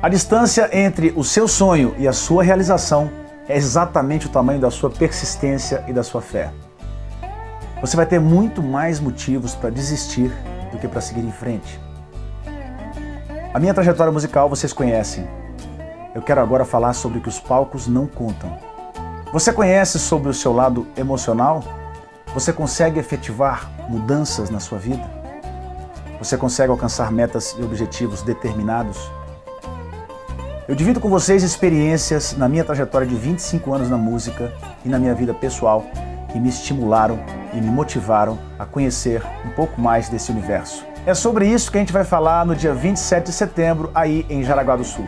A distância entre o seu sonho e a sua realização é exatamente o tamanho da sua persistência e da sua fé. Você vai ter muito mais motivos para desistir do que para seguir em frente. A minha trajetória musical vocês conhecem. Eu quero agora falar sobre o que os palcos não contam. Você conhece sobre o seu lado emocional? Você consegue efetivar mudanças na sua vida? Você consegue alcançar metas e objetivos determinados? Eu divido com vocês experiências na minha trajetória de 25 anos na música e na minha vida pessoal que me estimularam e me motivaram a conhecer um pouco mais desse universo. É sobre isso que a gente vai falar no dia 27 de setembro, aí em Jaraguá do Sul.